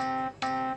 Música